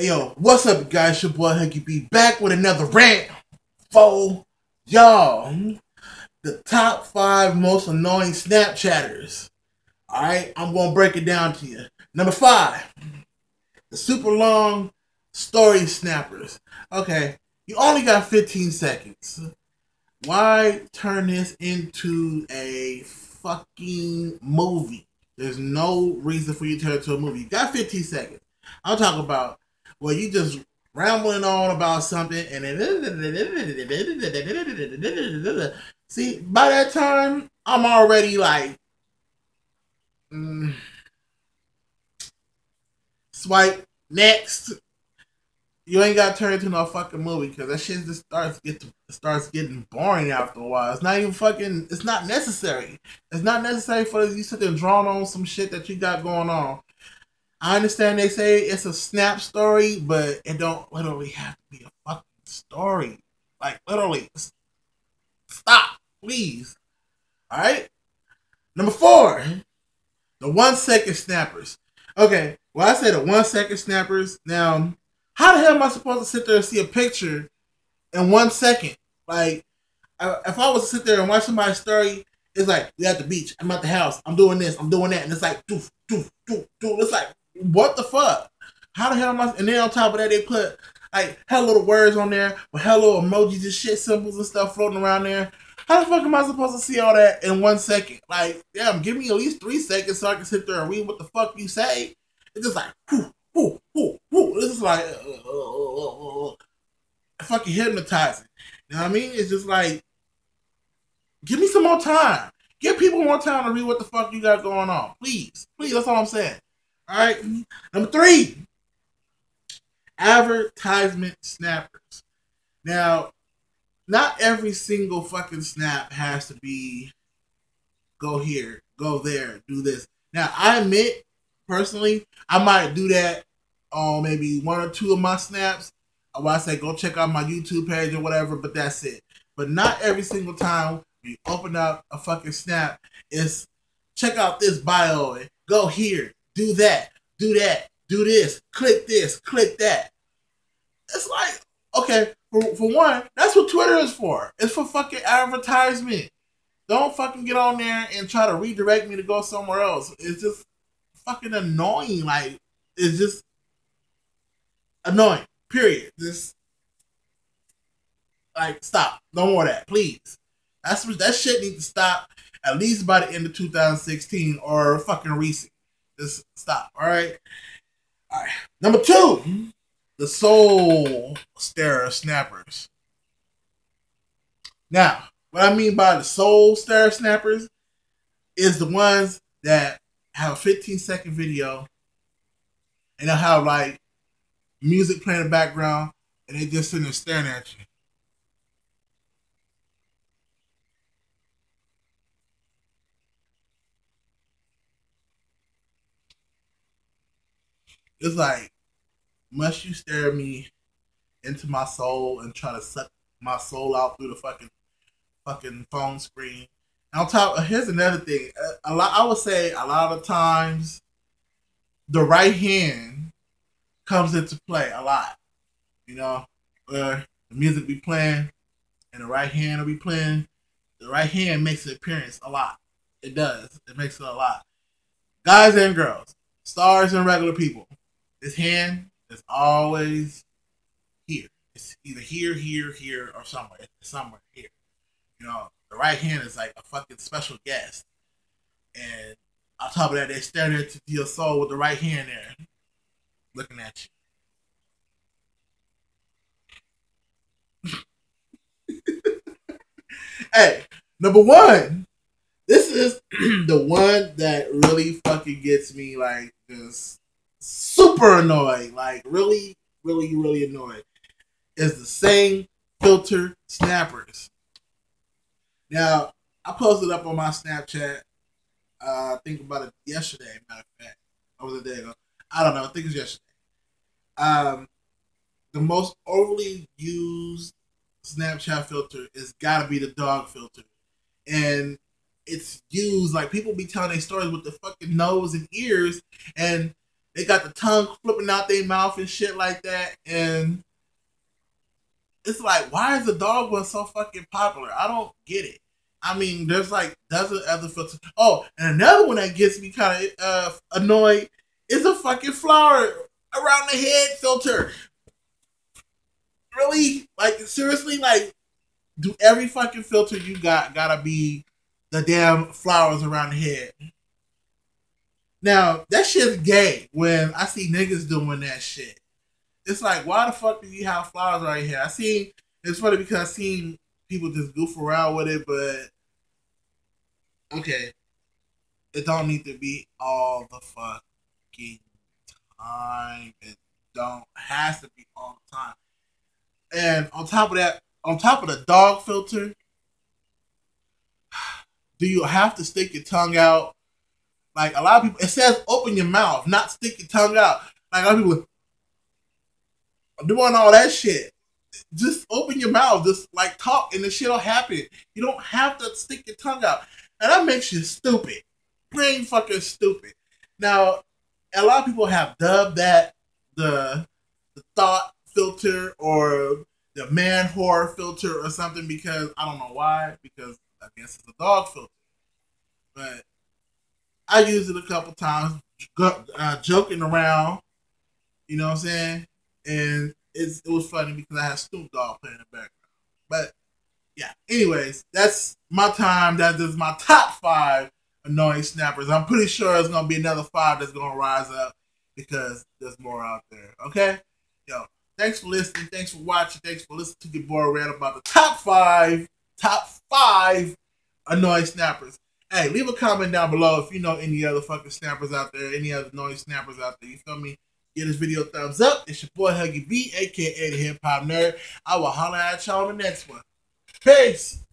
Hey yo, what's up, guys? Your boy Huggee B back with another rant for y'all. The top five most annoying Snapchatters. Alright, I'm gonna break it down to you. Number five, the super long story snappers. Okay, you only got 15 seconds. Why turn this into a fucking movie? There's no reason for you to turn it into a movie. You got 15 seconds. I'm talking about well, you just rambling on about something and then see by that time I'm already like mm, swipe next. You ain't got to turn into no fucking movie because that shit just starts get to, starts getting boring after a while. It's not even fucking. It's not necessary. It's not necessary for you sit there and draw on some shit that you got going on. I understand they say it's a snap story, but it don't literally have to be a fucking story. Like literally, stop, please. All right. Number four, the one second snappers. Okay, well I said the one second snappers. Now, how the hell am I supposed to sit there and see a picture in one second? Like, if I was to sit there and watch somebody's story, it's like we at the beach, I'm at the house, I'm doing this, I'm doing that, and it's like doof, doof, doof, doof. It's like what the fuck? How the hell am I? And then on top of that, they put like hell little words on there with hello emojis and shit symbols and stuff floating around there. How the fuck am I supposed to see all that in one second? Like, damn, give me at least three seconds so I can sit there and read what the fuck you say. It's just like, whoo, whoo, whoo, whoo. This is like, uh, uh, uh, uh, fucking hypnotizing. You know what I mean? It's just like, give me some more time. Give people more time to read what the fuck you got going on. Please. Please, that's all I'm saying. All right. Number three, advertisement snappers. Now, not every single fucking snap has to be go here, go there, do this. Now, I admit, personally, I might do that on maybe one or two of my snaps. Where I say go check out my YouTube page or whatever, but that's it. But not every single time you open up a fucking snap, it's check out this bio and go here, do that, do that, do this, click this, click that. It's like, okay, for, for one, that's what Twitter is for. It's for fucking advertisement. Don't fucking get on there and try to redirect me to go somewhere else. It's just fucking annoying. Like, it's just annoying. Period. Just like stop. No more that, please. That's that shit needs to stop at least by the end of 2016 or fucking recent. Just stop. All right. All right. Number two, the soul stare snappers. Now, what I mean by the soul stare snappers is the ones that have a 15 second video and they'll have like music playing in the background and they just sitting there staring at you. It's like, must you stare me into my soul and try to suck my soul out through the fucking fucking phone screen? And on top, here's another thing. A lot, I would say, a lot of times, the right hand comes into play a lot. You know, where the music be playing and the right hand will be playing. The right hand makes an appearance a lot. It does. It makes it a lot. Guys and girls, stars and regular people. This hand is always here. It's either here, here, here, or somewhere. It's somewhere here. You know, the right hand is like a fucking special guest. And on top of that, they're staring into your soul with the right hand there, looking at you. hey, number one, this is the one that really fucking gets me like just super annoying, like really, really, really annoying, is the same filter snappers. Now, I posted up on my Snapchat. Uh, I think about it yesterday. Matter of fact, over the day ago. I don't know. I think it's yesterday. Um, the most overly used Snapchat filter is got to be the dog filter, and it's used like people be telling their stories with the fucking nose and ears, and they got the tongue flipping out their mouth and shit like that, and it's like, why is the dog one so fucking popular? I don't get it. I mean, there's like dozen other filters. Oh, and another one that gets me kind of uh, annoyed is a fucking flower around the head filter. Really? Like seriously? Like, do every fucking filter you got gotta be the damn flowers around the head? Now that shit's gay. When I see niggas doing that shit, it's like, why the fuck do you have flowers right here? I seen. It's funny because I seen people just goof around with it, but okay, it don't need to be all the fucking time. It don't has to be all the time. And on top of that, on top of the dog filter, do you have to stick your tongue out? Like a lot of people, it says open your mouth, not stick your tongue out. Like a lot of people doing all that shit just open your mouth, just like talk, and the shit'll happen. You don't have to stick your tongue out, and that makes you stupid, brain fucking stupid. Now, a lot of people have dubbed that the the thought filter or the man whore filter or something because I don't know why because I guess it's a dog filter, but I used it a couple times, uh, joking around. You know what I'm saying? And it was funny because I had Snoop Dogg playing in the background. But yeah, anyways, that's my time. That is my top five annoying snappers. I'm pretty sure there's gonna be another five that's gonna rise up because there's more out there. Okay, yo, thanks for listening. Thanks for watching. Thanks for listening to your boy Red about the top five, top five annoying snappers. Hey, leave a comment down below if you know any other fucking snappers out there, any other annoying snappers out there. You feel me? Give this video a thumbs up. It's your boy Huggee B, aka the Hip Hop Nerd. I will holler at y'all on the next one. Peace.